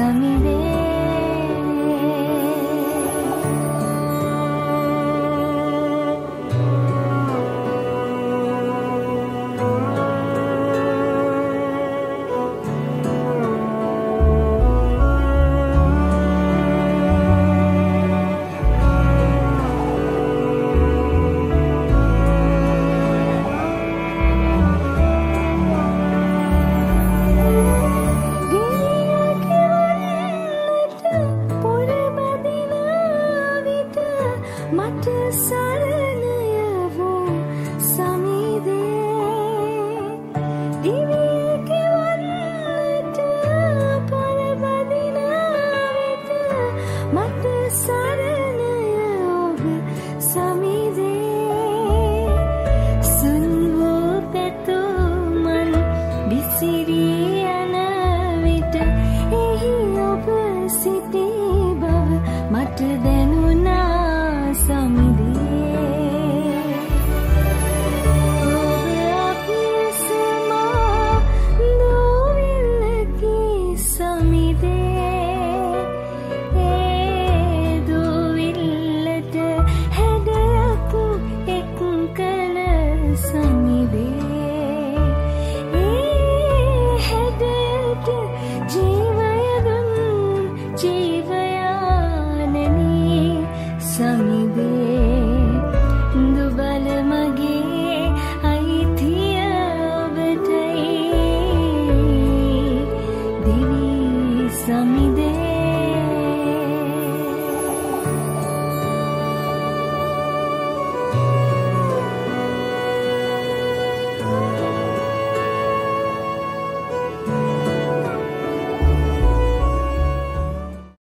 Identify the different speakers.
Speaker 1: a. මට සරණයවෝ සමිදේ. දිවියකිවන්නට පලබදිනාවිත මට සරණය ඔබ සමිදේ. සුන්වෝ පැතුමන් බිසිරිය යනවිට එහි ඔබ සිටි බව මට දැ some.